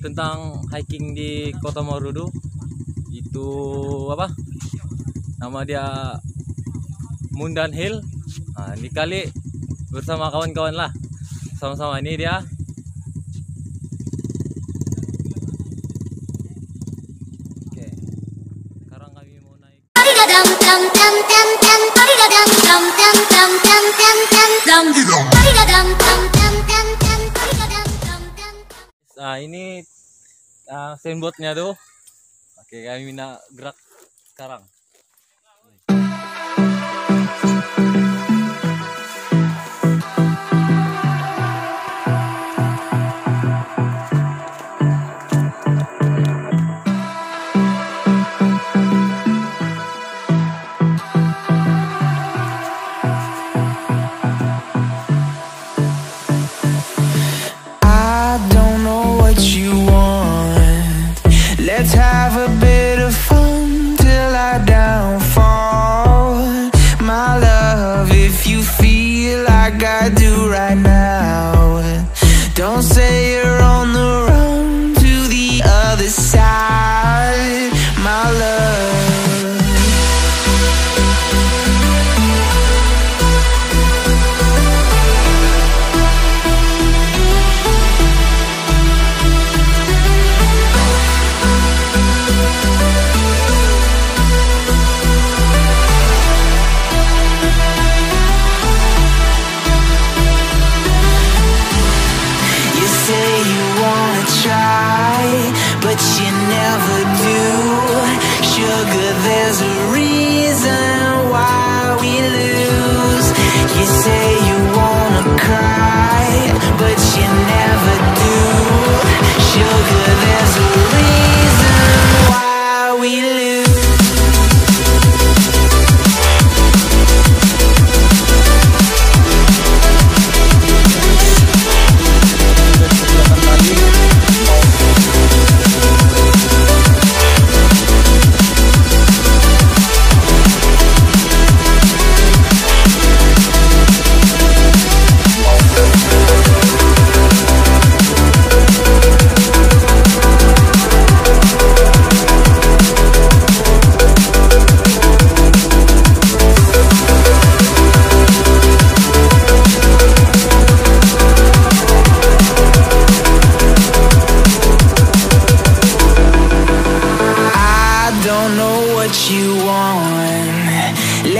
tentang hiking di Kota Marudu. Itu apa? Nama dia Mundan Hill. Nah, ini kali bersama kawan-kawan lah. Sama-sama ini dia Oke. Sekarang kami mau naik Nah ini uh, sandboardnya tuh. Oke kami nak gerak sekarang.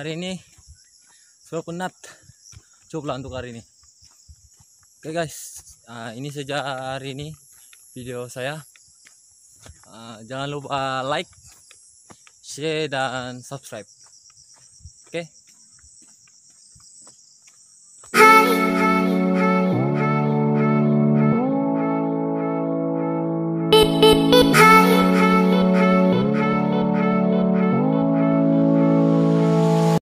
Hari ini sudah penat. Coba untuk hari ini. Oke guys. Ah, ini saja hari ini video saya. Ah, jangan lupa like share dan subscribe. Oke